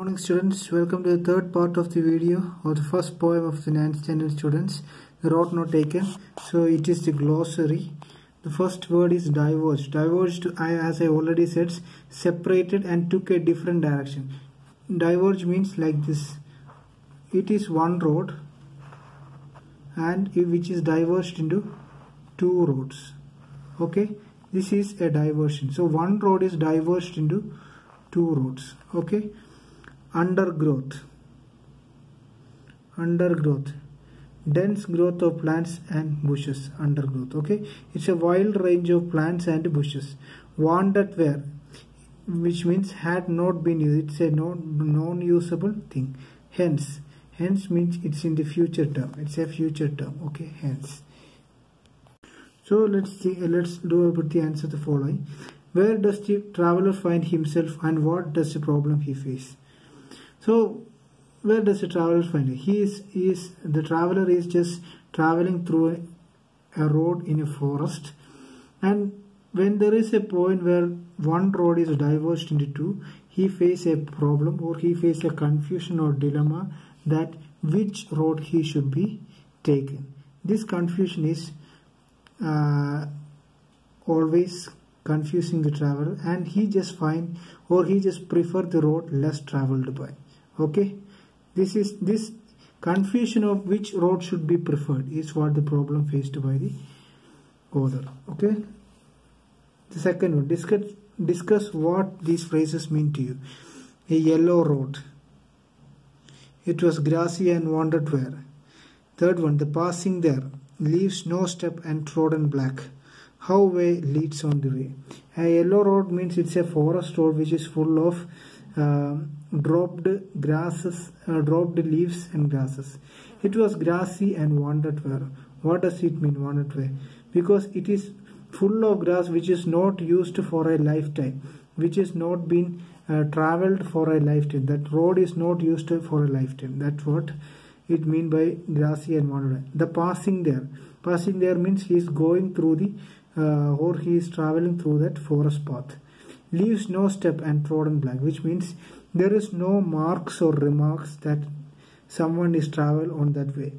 morning students. Welcome to the third part of the video or the first poem of the 9th standard students. The road not taken. So it is the glossary. The first word is diverged diverged I, as i already said separated and took a different direction. Diverge means like this. It is one road and which is diverged into two roads. Okay? This is a diversion. So one road is diverged into two roads. Okay undergrowth. Undergrowth. Dense growth of plants and bushes. Undergrowth okay? It's a wild range of plants and bushes. Wandered where? Which means had not been used. It's a non non-usable thing. Hence. Hence means it's in the future term. It's a future term okay? Hence. So let's see let's do about the answer the following. Where does the traveler find himself and what does the problem he face so where does the traveler find it? He is, he is the traveler is just traveling through a, a road in a forest and when there is a point where one road is diverged into two, he face a problem or he face a confusion or dilemma that which road he should be taken. This confusion is uh, always confusing the traveler and he just find or he just prefer the road less traveled by okay? This is this confusion of which road should be preferred is what the problem faced by the author okay? The second one discuss discuss what these phrases mean to you. A yellow road. It was grassy and wandered where? Third one the passing there. Leaves no step and trodden black. How way leads on the way? A yellow road means it's a forest road which is full of dropped grasses, uh, dropped leaves and grasses. It was grassy and wandered where. What does it mean wandered where? Because it is full of grass which is not used for a lifetime, which is not been uh, traveled for a lifetime. That road is not used for a lifetime. That's what it mean by grassy and wandered. The passing there. Passing there means he is going through the uh, or he is traveling through that forest path leaves no step and trodden black which means there is no marks or remarks that someone is travel on that way.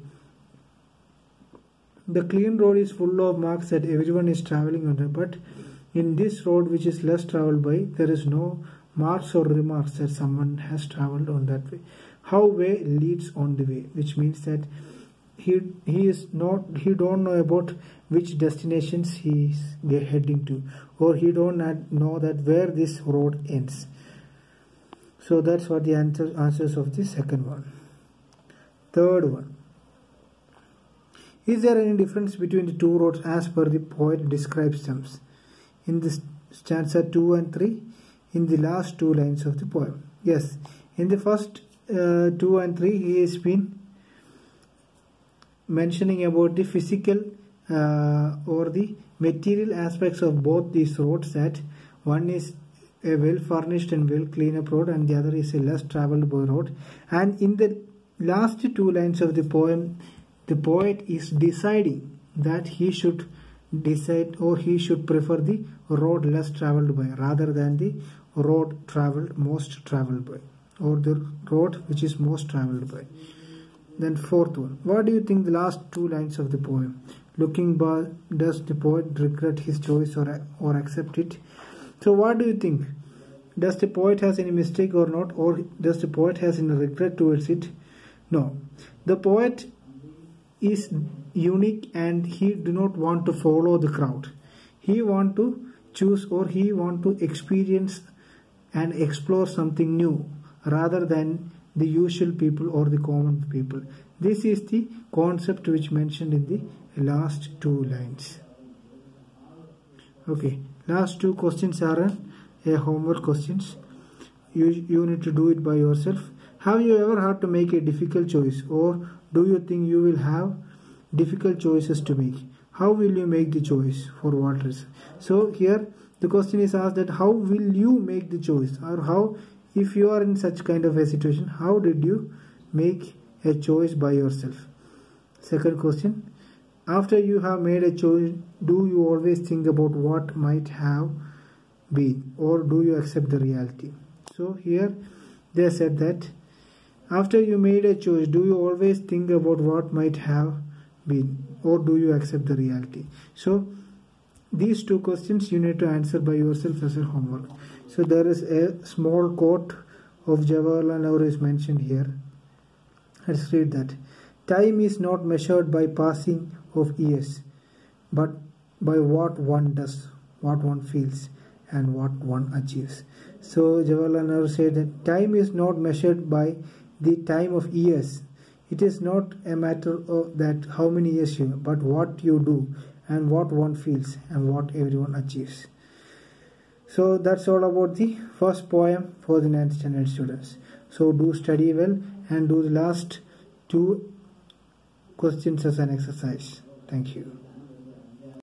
The clean road is full of marks that everyone is traveling on but in this road which is less traveled by there is no marks or remarks that someone has traveled on that way. How way leads on the way which means that he he is not he don't know about which destinations he is heading to or he don't know that where this road ends. So that's what the answer answers of the second one. Third one. Is there any difference between the two roads as per the poet describes them? In this stanza 2 and 3 in the last two lines of the poem. Yes. In the first uh, 2 and 3 he has been mentioning about the physical uh, or the material aspects of both these roads that one is a well furnished and well clean up road and the other is a less traveled by road. And in the last two lines of the poem the poet is deciding that he should decide or he should prefer the road less traveled by rather than the road traveled most traveled by or the road which is most traveled by then fourth one. What do you think the last two lines of the poem? Looking back, does the poet regret his choice or, or accept it? So what do you think? Does the poet has any mistake or not? Or does the poet has any regret towards it? No. The poet is unique and he do not want to follow the crowd. He want to choose or he want to experience and explore something new rather than the usual people or the common people. This is the concept which mentioned in the last two lines. Okay, last two questions are uh, a homework questions. You, you need to do it by yourself. Have you ever had to make a difficult choice or do you think you will have difficult choices to make? How will you make the choice? For what reason? So here the question is asked that how will you make the choice or how if you are in such kind of a situation how did you make a choice by yourself second question after you have made a choice do you always think about what might have been or do you accept the reality so here they said that after you made a choice, do you always think about what might have been or do you accept the reality? So these two questions you need to answer by yourself as a homework. So there is a small quote of Jawaharlal Nehru is mentioned here. Let's read that. Time is not measured by passing of years, but by what one does, what one feels, and what one achieves. So Jawaharlal Nehru said that time is not measured by the time of years. It is not a matter of that how many years you, but what you do and what one feels and what everyone achieves. So that's all about the first poem for the 9th standard students. So do study well and do the last two questions as an exercise. Thank you.